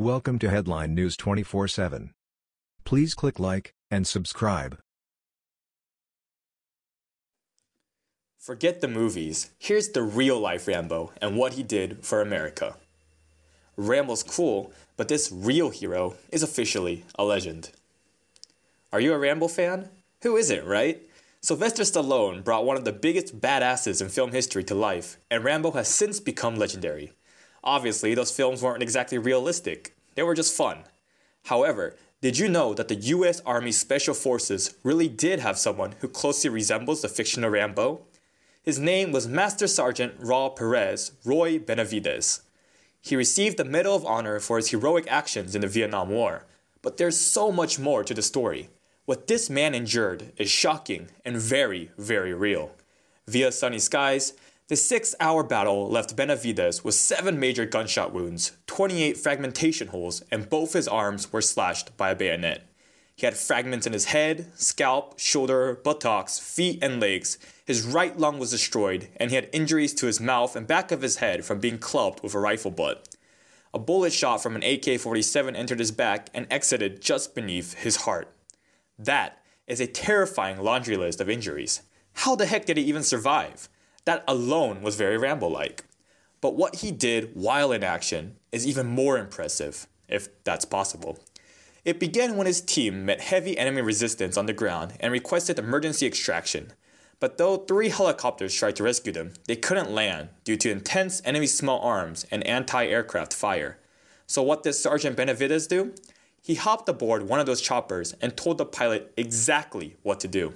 Welcome to Headline News 24/7. Please click like and subscribe. Forget the movies. Here's the real life Rambo and what he did for America. Rambo's cool, but this real hero is officially a legend. Are you a Rambo fan? Who isn't, right? Sylvester Stallone brought one of the biggest badasses in film history to life, and Rambo has since become legendary. Obviously, those films weren't exactly realistic, they were just fun. However, did you know that the US Army Special Forces really did have someone who closely resembles the fictional Rambo? His name was Master Sergeant Raul Perez Roy Benavidez. He received the Medal of Honor for his heroic actions in the Vietnam War, but there's so much more to the story. What this man endured is shocking and very, very real. Via sunny skies, the six hour battle left Benavidez with seven major gunshot wounds, 28 fragmentation holes, and both his arms were slashed by a bayonet. He had fragments in his head, scalp, shoulder, buttocks, feet, and legs. His right lung was destroyed, and he had injuries to his mouth and back of his head from being clubbed with a rifle butt. A bullet shot from an AK 47 entered his back and exited just beneath his heart. That is a terrifying laundry list of injuries. How the heck did he even survive? That alone was very Rambo like. But what he did while in action is even more impressive, if that's possible. It began when his team met heavy enemy resistance on the ground and requested emergency extraction. But though three helicopters tried to rescue them, they couldn't land due to intense enemy small arms and anti aircraft fire. So, what did Sergeant Benavidez do? He hopped aboard one of those choppers and told the pilot exactly what to do.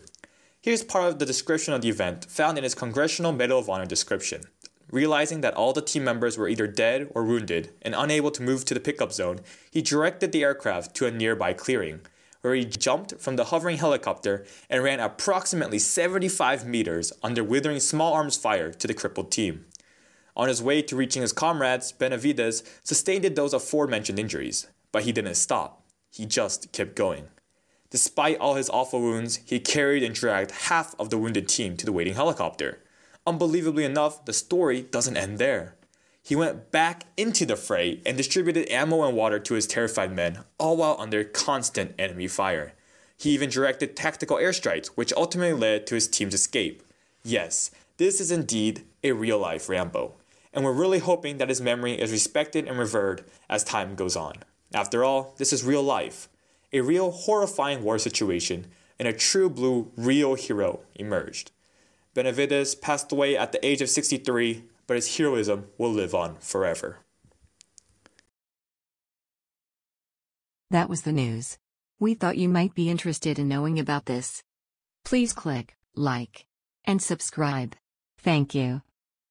Here's part of the description of the event found in his Congressional Medal of Honor description. Realizing that all the team members were either dead or wounded and unable to move to the pickup zone, he directed the aircraft to a nearby clearing, where he jumped from the hovering helicopter and ran approximately 75 meters under withering small arms fire to the crippled team. On his way to reaching his comrades, Benavidez sustained those aforementioned injuries, but he didn't stop. He just kept going. Despite all his awful wounds, he carried and dragged half of the wounded team to the waiting helicopter. Unbelievably enough, the story doesn't end there. He went back into the fray and distributed ammo and water to his terrified men, all while under constant enemy fire. He even directed tactical airstrikes, which ultimately led to his team's escape. Yes, this is indeed a real life Rambo, and we're really hoping that his memory is respected and revered as time goes on. After all, this is real life a real horrifying war situation, and a true blue real hero emerged. Benavidez passed away at the age of 63, but his heroism will live on forever. That was the news. We thought you might be interested in knowing about this. Please click like and subscribe. Thank you.